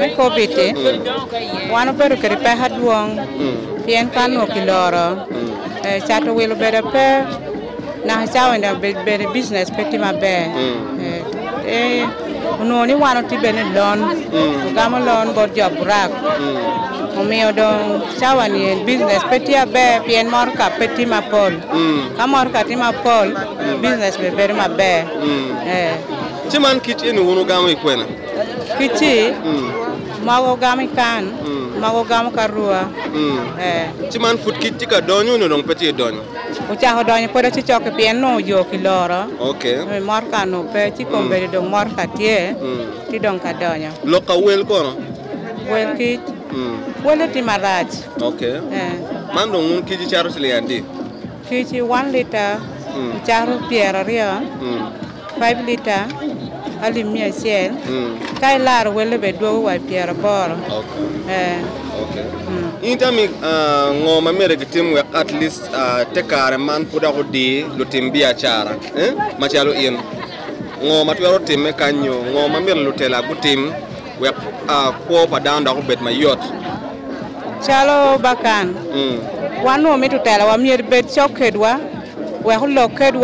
Me COVID wan obedo kede pek adwong pien kan nwok iloro eh, cato wilo bedo pe naka cawenda bedo business pe ti maber. Eh, eh, onwongo ni wan oti bene lon ogamo lon bot jo burak omiyo dong cawani en business pe ti aber pien morka pe ti mapol. Ka morka ti mapol business be bedo maber. Eh, Ci man kich ini wunu gamo mago gami kan? Mm. mago gami karua hmm. eh. Ci man fut ki ci ka doñu no non peti e doñu o ci ha doñu podo ci ciok pi no yo ki loro. Okay eh, mi mar ka no pe ci ko be do mar ka tie ti don ka doñu lo ka wel ko no wel ki hmm. wel e ti maraj okay eh. Man do mun ki ci charu ci yandi ki ci 1 liter mm. charo ria. rio 5 hmm. liter. ali mia siel mm. kai lar wele be duogo wa pier boro eh. okay. mm. intami uh, ngo ma mere gitim we at least uh, te kare man puda ko di lo timbia chara eh? ma chalo in ngo ma twero timme kanyo ngo ma mere lo tela gutim we uh, ko pa danda ko bet mayot chalo bakan mm. wanu mi tutela wa mier bet choked wa we ko loked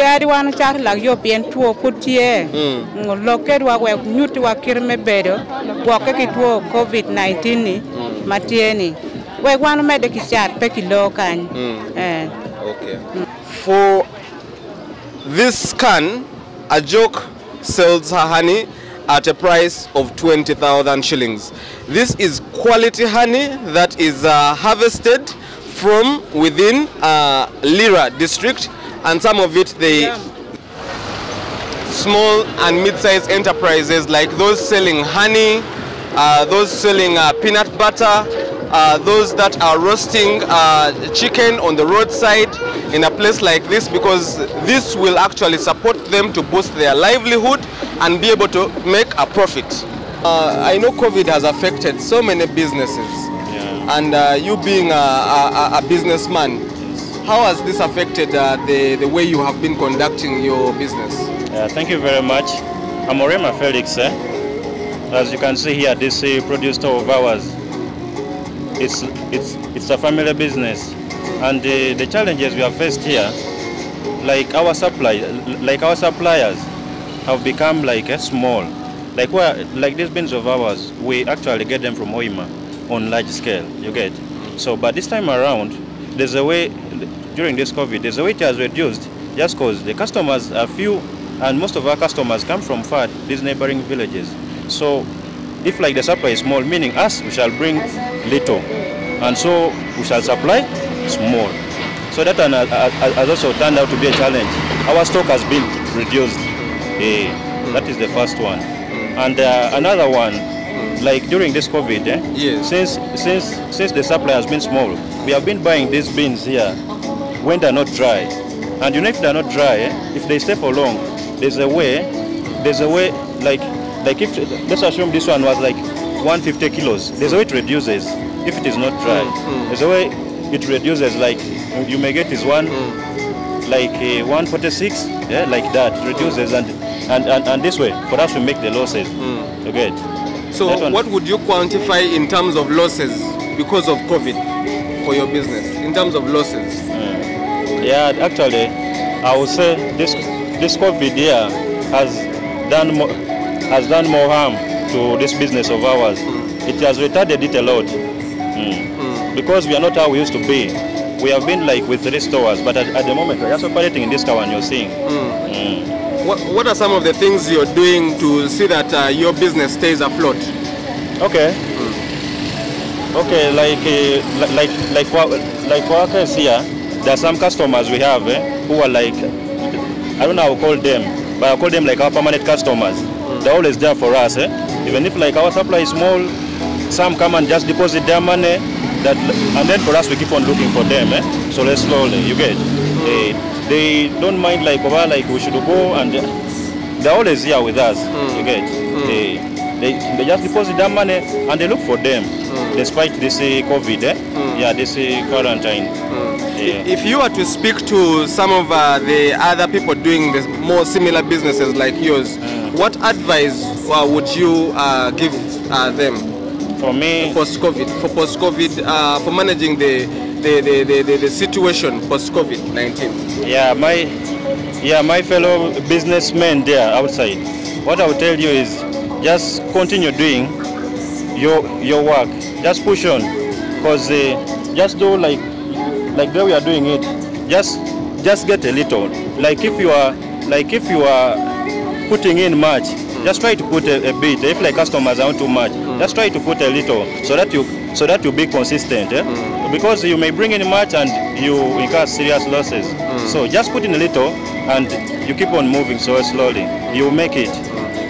adi wan ochak lak yo pien tuo pud tye Mm. lok kedwa wek nyutiwa kir me bedo gwoke ki tuo covid-19 ni ma tye ni wan omede ki cat pe ki lo kany Mm. Eh. Okay. For this can, a joke sells her honey at a price of 20,000 shillings. This is quality honey that is uh, harvested from within uh, Lira district and some of it they small and mid-sized enterprises like those selling honey, uh, those selling uh, peanut butter, uh, those that are roasting uh, chicken on the roadside in a place like this because this will actually support them to boost their livelihood and be able to make a profit. Uh, I know COVID has affected so many businesses Yeah. and uh, you being a, a, a businessman, how has this affected uh, the, the way you have been conducting your business? Yeah, thank you very much. I'm Orema Felix. Eh? As you can see here, this uh, produce store of ours, it's, it's, it's a family business. And uh, the challenges we have faced here, like our supply, like our suppliers, have become like a small. Like where, like these bins of ours, we actually get them from Oima on large scale. You get. So, but this time around, there's a way during this COVID, there's a way it has reduced just because the customers are few, and most of our customers come from far, these neighboring villages. So, if like the supply is small, meaning us, we shall bring little, and so we shall supply small. So that has- also turned out to be a challenge. Our stock has been reduced. Eh, that is the first one. And uh, another one, like during this COVID, eh, Yes. since since since the supply has been small, we have been buying these beans here when they're not dry. And you know if they're not dry, eh, if they stay for long, there's a way, there's a way like like if let's assume this one was like 150 kilos, there's a way it reduces if it is not dry. There's a way it reduces like you may get is one like uh, 146, yeah, like that reduces and, and and and this way for us we make the losses. You get. So what would you quantify in terms of losses because of COVID for your business? In terms of losses? Mm. Yeah, actually, I would say this this COVID year has done more, has done more harm to this business of ours. Mm. It has retarded it a lot mm. mm. because we are not how we used to be. We have been like with three stores, but at, at the moment we are just operating in this tower and you're seeing. Mm. What, what are some of the things you're doing to see that uh, your business stays afloat? Okay. Okay, like uh, like like for like for our case here, there are some customers we have eh, who are like I don't know how to call them, but I call them like our permanent customers. They're always there for us. Eh? Even if like our supply is small, some come and just deposit their money. That and then for us we keep on looking for them. Eh? So let's slowly, you get. Eh, they don't mind like over like we should go and they're always here with us. You get. They, they they just deposit their money and they look for them, despite this uh, COVID. Eh? Yeah, this uh, quarantine. Yeah. If you were to speak to some of uh, the other people doing this more similar businesses like yours, what advice uh, would you uh, give uh, them For me, post-COVID, for post-COVID, uh, for managing the, the, the, the, the, the situation post-COVID-19? yeah, my yeah, my fellow businessmen there outside. What I will tell you is just continue doing your your work. Just push on, cause uh, just do like like the way we are doing it. Just just get a little. Like if you are like if you are putting in much, just try to put a, a bit. If like customers are not too much, just try to put a little so that you so that you be consistent. Eh? Because you may bring in much and you incur serious losses. So just put in a little and you keep on moving so slowly. You make it.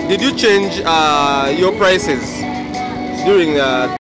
Did you change uh, your prices during uh,